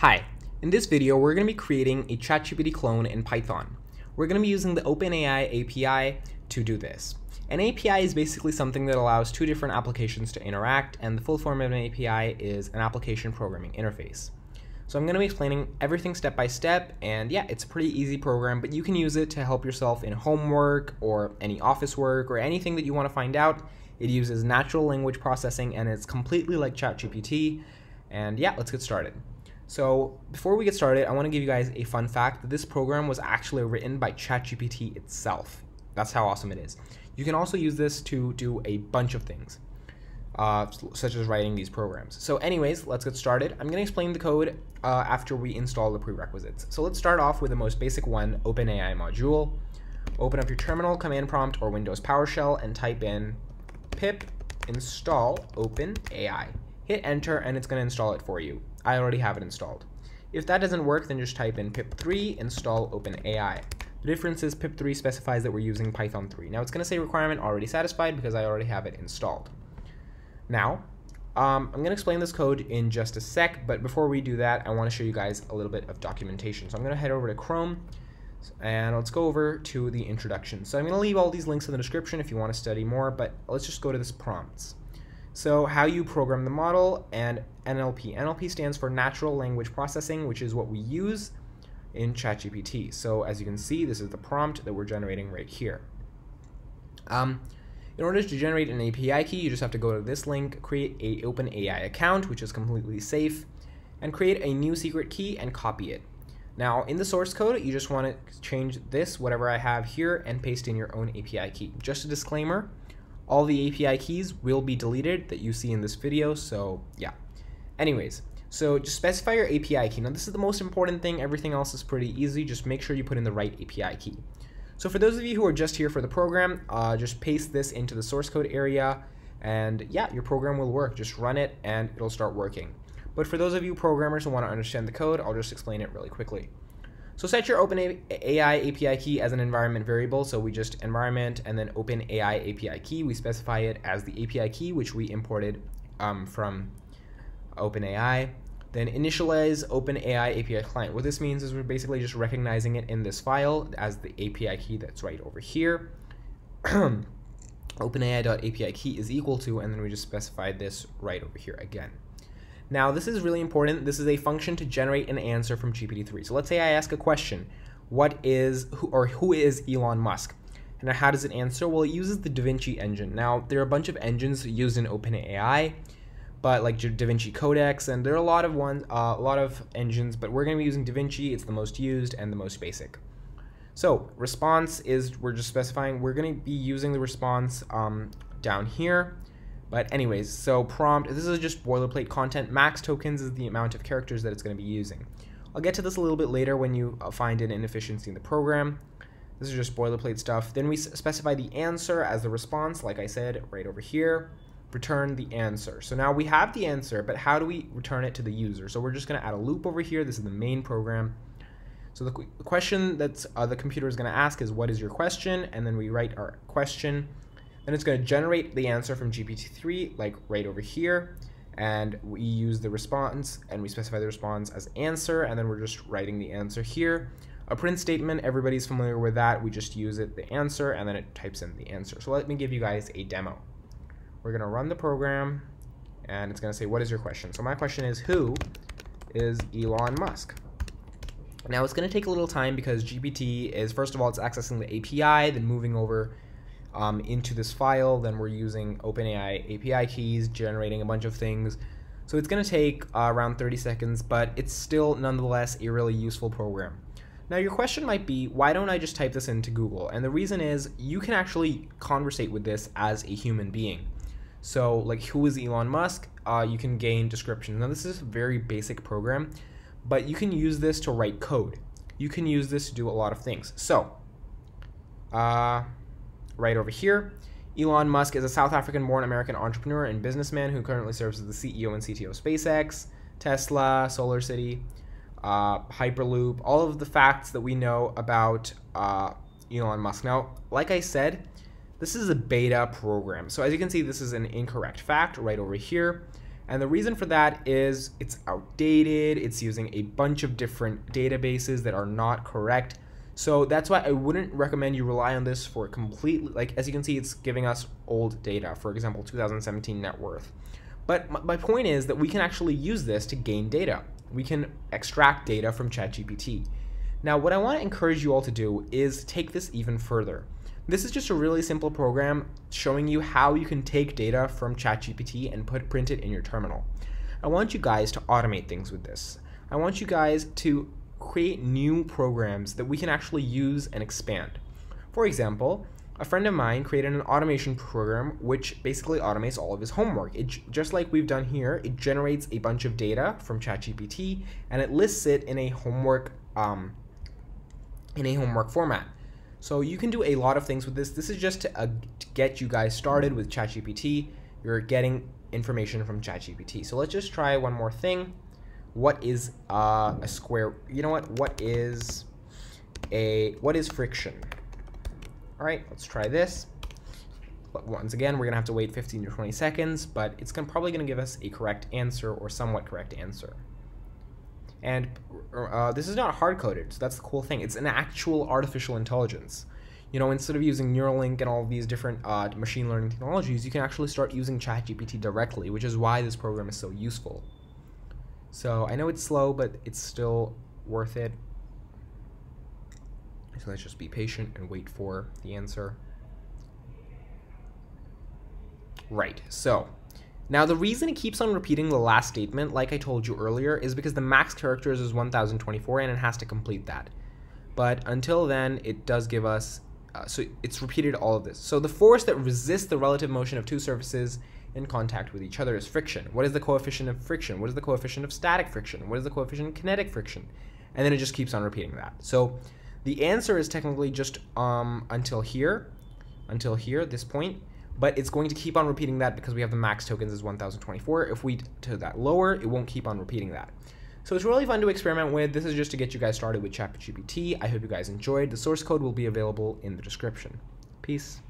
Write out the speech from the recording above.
Hi, in this video we're going to be creating a ChatGPT clone in Python. We're going to be using the OpenAI API to do this. An API is basically something that allows two different applications to interact and the full form of an API is an application programming interface. So I'm going to be explaining everything step by step and yeah, it's a pretty easy program but you can use it to help yourself in homework or any office work or anything that you want to find out. It uses natural language processing and it's completely like ChatGPT and yeah, let's get started. So before we get started, I want to give you guys a fun fact that this program was actually written by ChatGPT itself. That's how awesome it is. You can also use this to do a bunch of things, uh, such as writing these programs. So anyways, let's get started. I'm going to explain the code uh, after we install the prerequisites. So let's start off with the most basic one, OpenAI module. Open up your terminal, command prompt, or Windows PowerShell and type in pip install OpenAI. Hit enter and it's going to install it for you. I already have it installed. If that doesn't work, then just type in pip3 install OpenAI. The difference is pip3 specifies that we're using Python 3. Now it's going to say requirement already satisfied because I already have it installed. Now, um, I'm going to explain this code in just a sec, but before we do that, I want to show you guys a little bit of documentation. So I'm going to head over to Chrome, and let's go over to the introduction. So I'm going to leave all these links in the description if you want to study more, but let's just go to this prompts. So how you program the model and NLP. NLP stands for Natural Language Processing, which is what we use in ChatGPT. So as you can see, this is the prompt that we're generating right here. Um, in order to generate an API key, you just have to go to this link, create a OpenAI account, which is completely safe, and create a new secret key and copy it. Now, in the source code, you just want to change this, whatever I have here, and paste in your own API key. Just a disclaimer, all the API keys will be deleted that you see in this video, so yeah. Anyways, so just specify your API key. Now this is the most important thing, everything else is pretty easy, just make sure you put in the right API key. So for those of you who are just here for the program, uh, just paste this into the source code area, and yeah, your program will work. Just run it and it'll start working. But for those of you programmers who want to understand the code, I'll just explain it really quickly. So set your OpenAI API key as an environment variable. So we just environment and then OpenAI API key. We specify it as the API key, which we imported um, from OpenAI. Then initialize OpenAI API client. What this means is we're basically just recognizing it in this file as the API key that's right over here. OpenAI.API key is equal to, and then we just specify this right over here again. Now, this is really important. This is a function to generate an answer from GPT-3. So let's say I ask a question, what is, who, or who is Elon Musk? And how does it answer? Well, it uses the DaVinci engine. Now, there are a bunch of engines used in OpenAI, but like DaVinci Codex, and there are a lot of ones, uh, a lot of engines, but we're going to be using DaVinci. It's the most used and the most basic. So response is, we're just specifying, we're going to be using the response um, down here. But anyways, so prompt, this is just boilerplate content. Max tokens is the amount of characters that it's going to be using. I'll get to this a little bit later when you uh, find an inefficiency in the program. This is just boilerplate stuff. Then we specify the answer as the response, like I said, right over here. Return the answer. So now we have the answer, but how do we return it to the user? So we're just going to add a loop over here. This is the main program. So the, question that uh, the computer is going to ask is, what is your question? And then we write our question then it's going to generate the answer from GPT-3, like right over here. And we use the response and we specify the response as answer. And then we're just writing the answer here. A print statement, everybody's familiar with that. We just use it, the answer, and then it types in the answer. So let me give you guys a demo. We're going to run the program and it's going to say, what is your question? So my question is, who is Elon Musk? Now it's going to take a little time because GPT is, first of all, it's accessing the API, then moving over um, into this file. Then we're using OpenAI API keys, generating a bunch of things. So it's going to take uh, around 30 seconds, but it's still nonetheless a really useful program. Now your question might be, why don't I just type this into Google? And the reason is you can actually conversate with this as a human being. So like who is Elon Musk? Uh, you can gain descriptions. Now this is a very basic program, but you can use this to write code. You can use this to do a lot of things. So uh, right over here. Elon Musk is a South African born American entrepreneur and businessman who currently serves as the CEO and CTO of SpaceX, Tesla, SolarCity, uh, Hyperloop, all of the facts that we know about uh, Elon Musk. Now, like I said, this is a beta program. So as you can see, this is an incorrect fact right over here. And the reason for that is it's outdated, it's using a bunch of different databases that are not correct. So that's why I wouldn't recommend you rely on this for completely, like as you can see, it's giving us old data, for example, 2017 net worth. But my point is that we can actually use this to gain data. We can extract data from ChatGPT. Now, what I want to encourage you all to do is take this even further. This is just a really simple program showing you how you can take data from ChatGPT and put print it in your terminal. I want you guys to automate things with this. I want you guys to create new programs that we can actually use and expand. For example, a friend of mine created an automation program which basically automates all of his homework. It, just like we've done here, it generates a bunch of data from ChatGPT and it lists it in a homework um, in a homework format. So you can do a lot of things with this. This is just to, uh, to get you guys started with ChatGPT. You're getting information from ChatGPT. So let's just try one more thing. What is uh, a square? You know what? What is a what is friction? All right, let's try this. Once again, we're gonna have to wait 15 to 20 seconds, but it's gonna, probably gonna give us a correct answer or somewhat correct answer. And uh, this is not hard coded, so that's the cool thing. It's an actual artificial intelligence. You know, instead of using Neuralink and all these different uh, machine learning technologies, you can actually start using ChatGPT directly, which is why this program is so useful. So I know it's slow, but it's still worth it. So let's just be patient and wait for the answer. Right, so now the reason it keeps on repeating the last statement, like I told you earlier, is because the max characters is 1024 and it has to complete that. But until then, it does give us, uh, so it's repeated all of this. So the force that resists the relative motion of two surfaces in contact with each other is friction. What is the coefficient of friction? What is the coefficient of static friction? What is the coefficient of kinetic friction? And then it just keeps on repeating that. So the answer is technically just um, until here, until here, this point but it's going to keep on repeating that because we have the max tokens is 1024. If we to that lower, it won't keep on repeating that. So it's really fun to experiment with. This is just to get you guys started with ChatGPT. I hope you guys enjoyed. The source code will be available in the description. Peace.